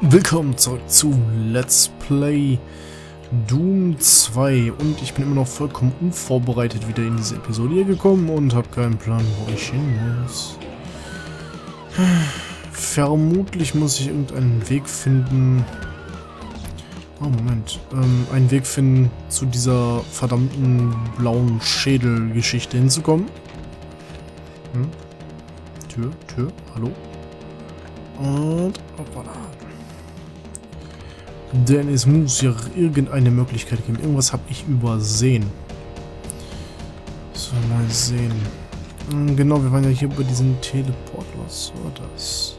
Willkommen zurück zu Let's Play Doom 2 und ich bin immer noch vollkommen unvorbereitet wieder in diese Episode hier gekommen und habe keinen Plan, wo ich hin muss. Vermutlich muss ich irgendeinen Weg finden... Oh, Moment. Ähm, einen Weg finden, zu dieser verdammten blauen Schädelgeschichte hinzukommen. Hm? Tür, Tür, hallo? Und... Hoppala. Denn es muss ja irgendeine Möglichkeit geben. Irgendwas habe ich übersehen. So, mal sehen. Hm, genau, wir waren ja hier über diesen Teleport. Was war das?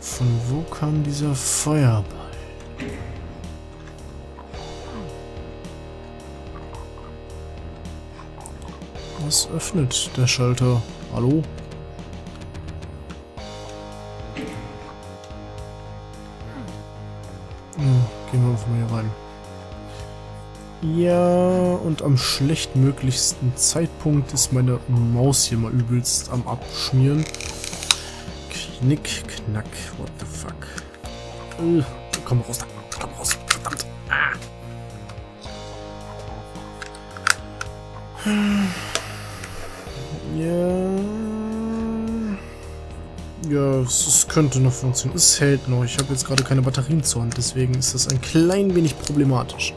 Von wo kam dieser Feuerball? Was öffnet der Schalter? Hallo? Am schlechtmöglichsten Zeitpunkt ist meine Maus hier mal übelst am Abschmieren. Knick, knack, what the fuck. Äh, komm raus, komm raus, verdammt. Ah. Ja. Ja, es, es, könnte noch funktionieren. Es hält noch. Ich habe jetzt gerade keine Batterien zur Hand, deswegen ist das ein klein wenig problematisch.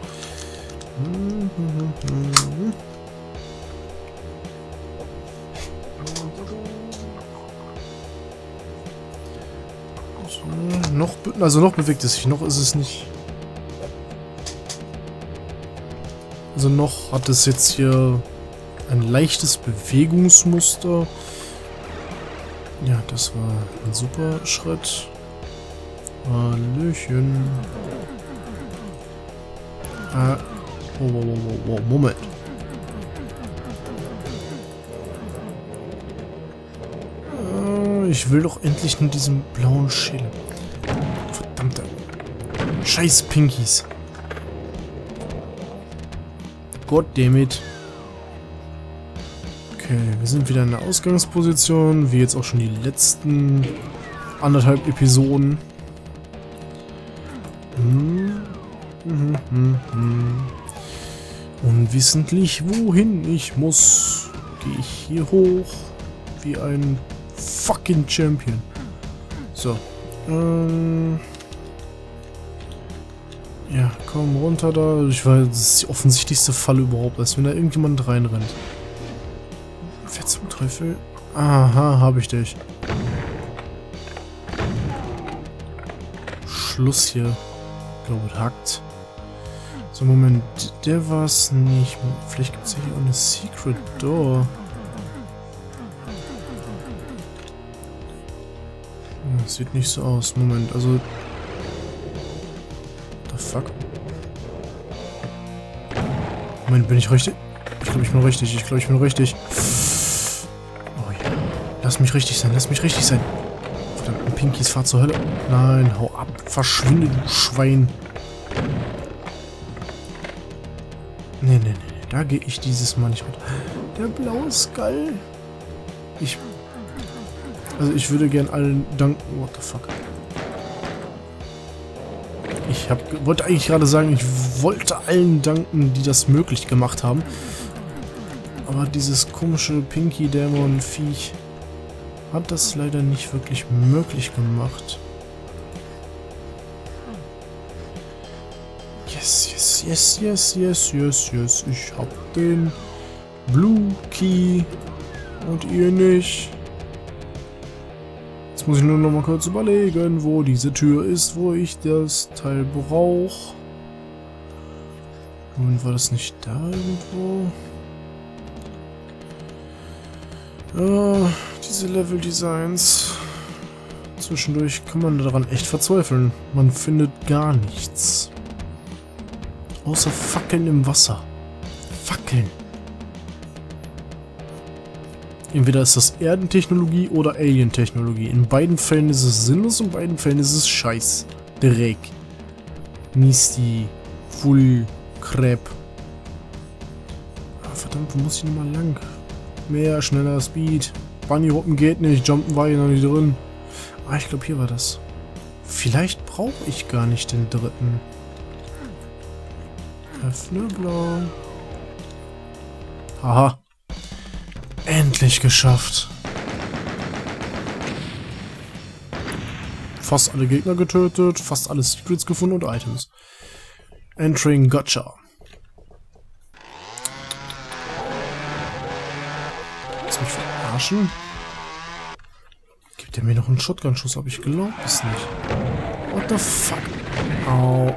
So, noch, also noch bewegt es sich, noch ist es nicht. Also noch hat es jetzt hier ein leichtes Bewegungsmuster. Ja, das war ein super Schritt. Hallöchen. Ah, Moment. Ah, ich will doch endlich nur diesen blauen Schädel. Verdammte. Scheiß Pinkies. Goddammit. Okay, wir sind wieder in der Ausgangsposition, wie jetzt auch schon die letzten anderthalb Episoden. Hm. Hm, hm, hm. Unwissentlich, wohin ich muss, gehe ich hier hoch wie ein fucking Champion. So. Ähm ja, komm runter da. Ich weiß, das ist die offensichtlichste Falle überhaupt, als wenn da irgendjemand reinrennt. Wer zum Teufel? Aha, habe ich dich. Schluss hier. Glaube, hackt. So, Moment. Der war es nicht. Vielleicht gibt es hier auch eine Secret Door. Das sieht nicht so aus. Moment, also... The fuck? Moment, bin ich richtig? Ich glaube, ich bin richtig. Ich glaube, ich bin richtig. Lass mich richtig sein, lass mich richtig sein. Verdammten Pinkies, fahr zur Hölle. Nein, hau ab, verschwinde, du Schwein. Nee, nee, nee, da gehe ich dieses Mal nicht mit. Der blaue Skull. Ich... Also ich würde gern allen danken. What the fuck? Ich hab, wollte eigentlich gerade sagen, ich wollte allen danken, die das möglich gemacht haben. Aber dieses komische Pinky-Dämon-Viech hat das leider nicht wirklich möglich gemacht. Yes, yes, yes, yes, yes, yes. Ich hab den Blue Key und ihr nicht. Jetzt muss ich nur noch mal kurz überlegen, wo diese Tür ist, wo ich das Teil brauche. Und war das nicht da irgendwo? Ja, diese Level-Designs. Zwischendurch kann man daran echt verzweifeln. Man findet gar nichts. Außer Fackeln im Wasser. Fackeln. Entweder ist das Erdentechnologie oder Alien-Technologie. In beiden Fällen ist es sinnlos, in beiden Fällen ist es Scheiß. Dreck. Nisti. Full. Crap. Ah, verdammt, wo muss ich nochmal lang? Mehr, schneller, Speed. Bunny hoppen geht nicht, Jumpen war hier noch nicht drin. Ah, ich glaube hier war das. Vielleicht brauche ich gar nicht den dritten. Öffne blau. Haha. Endlich geschafft. Fast alle Gegner getötet, fast alle Secrets gefunden und Items. Entering Gotcha. Du mich verarschen? Gibt er mir noch einen Shotgun-Schuss? Aber ich glaube es nicht. What the fuck? Au.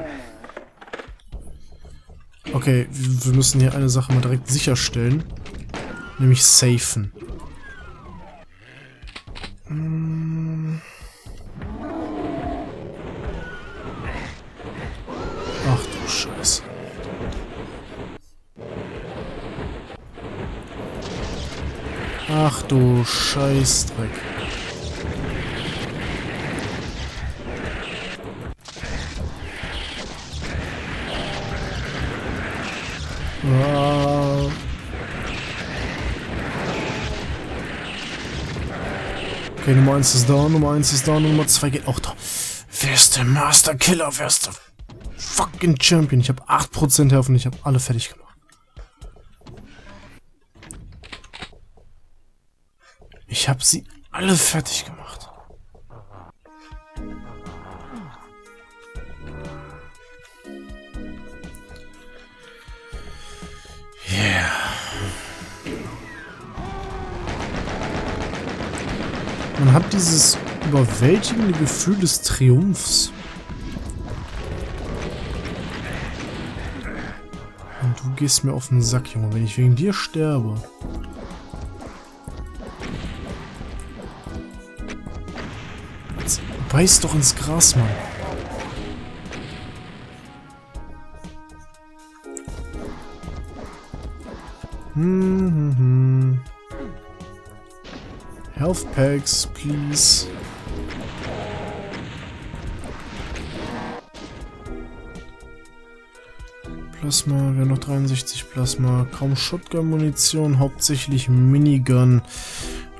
Okay, wir müssen hier eine Sache mal direkt sicherstellen. Nämlich safen. Hm. Ach du Scheiße. Ach du Scheißdreck. Okay, Nummer 1 ist da, Nummer 1 ist da, Nummer 2 geht auch da. Wer ist der Master Killer? Wer ist der fucking Champion? Ich habe 8% Health und ich habe alle fertig gemacht. Ich habe sie alle fertig gemacht. Hat dieses überwältigende Gefühl des Triumphs. Und du gehst mir auf den Sack, Junge, wenn ich wegen dir sterbe. Beiß doch ins Gras, Mann. Hm, hm, hm. Health Packs, please. Plasma, wir haben noch 63 Plasma. Kaum Shotgun-Munition, hauptsächlich Minigun.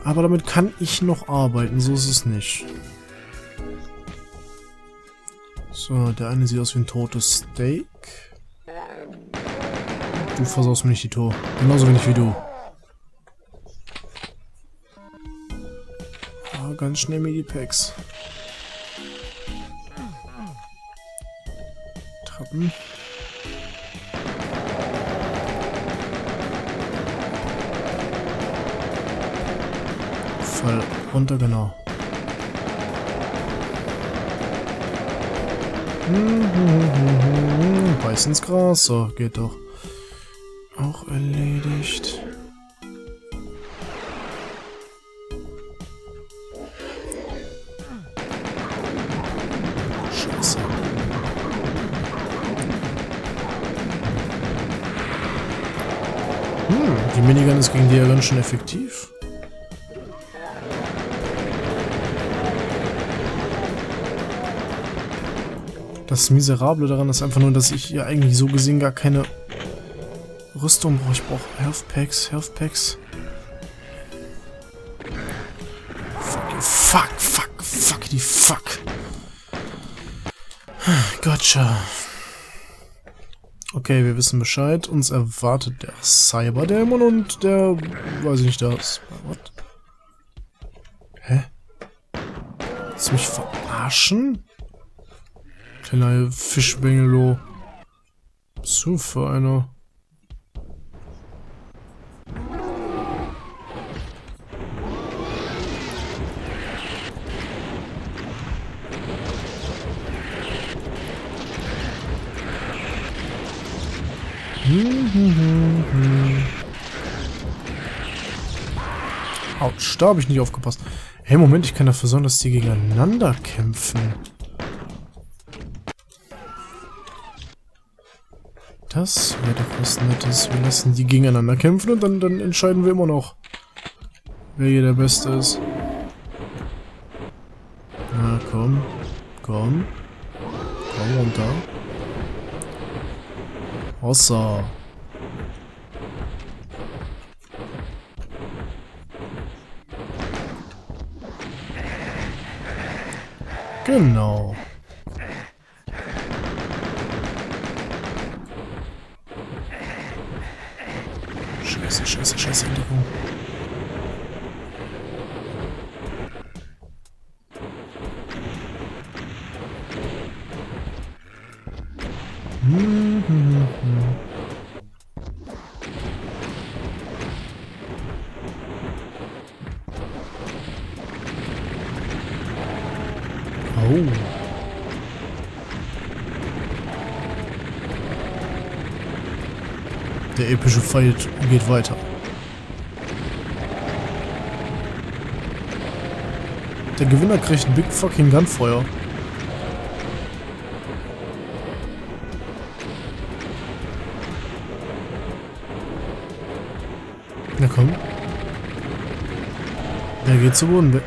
Aber damit kann ich noch arbeiten, so ist es nicht. So, der eine sieht aus wie ein totes Steak. Du versaust mir nicht die Tor. Genauso wenig wie du. Ganz schnell Medipacks. Treppen. Fall runter, genau. Beiß ins Gras, so, geht doch. Auch erledigt. Minigun ist gegen die ja ganz schön effektiv. Das Miserable daran ist einfach nur, dass ich ja eigentlich so gesehen gar keine Rüstung brauche. Ich brauche Health Packs, Health Packs. Fuck, fuck, fuck, fuck, die fuck. Gotcha. Okay, wir wissen Bescheid. Uns erwartet der Cyberdämon und der... weiß ich nicht, das... What? Hä? Willst du mich verarschen? Kleiner Fischbengelo. Du für einer? Autsch, da habe ich nicht aufgepasst. Hey, Moment, ich kann dafür sorgen, dass die gegeneinander kämpfen. Das wäre doch was Nettes. Wir lassen die gegeneinander kämpfen und dann, dann entscheiden wir immer noch, wer hier der Beste ist. Na, komm. Komm. Komm runter. Wasser. Genau. Der epische Fight geht weiter. Der Gewinner kriegt Big fucking Gunfeuer. Na komm. Der geht zu Boden.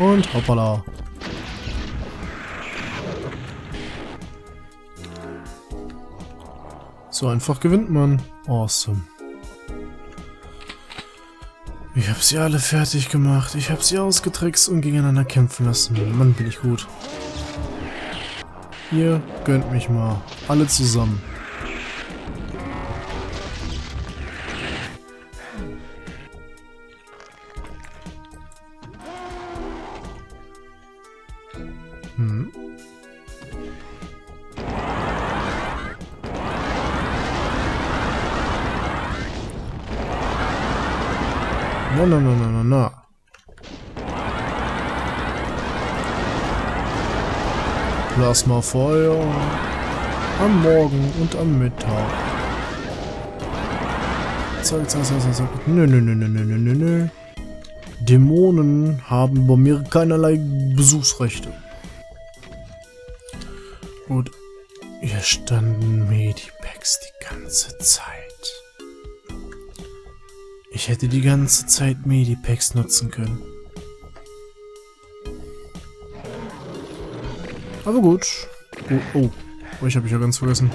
Und hoppala. So einfach gewinnt man. Awesome. Ich habe sie alle fertig gemacht. Ich habe sie ausgetrickst und gegeneinander kämpfen lassen. Mann, bin ich gut. Ihr gönnt mich mal. Alle zusammen. Na, na, na, na, na, na. Plasmafeuer. Am Morgen und am Mittag. Zack, zack, zack, zack. Nö, nö, nö, nö, nö, nö, nö. Dämonen haben bei mir keinerlei Besuchsrechte. Und hier standen Medipacks die ganze Zeit. Ich hätte die ganze Zeit Medipacks nutzen können. Aber gut. Oh, oh. oh ich habe mich ja ganz vergessen.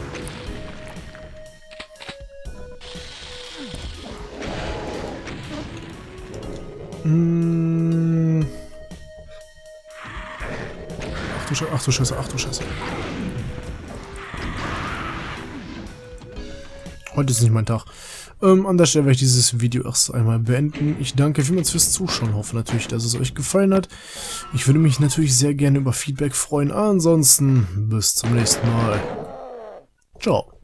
Hm. Ach du ach du Scheiße, ach du Scheiße. Heute ist nicht mein Tag. Ähm, an der Stelle werde ich dieses Video erst einmal beenden. Ich danke vielmals fürs Zuschauen. Hoffe natürlich, dass es euch gefallen hat. Ich würde mich natürlich sehr gerne über Feedback freuen. Ansonsten bis zum nächsten Mal. Ciao.